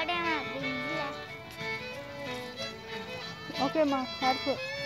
Oke, okay, Mang. Harus.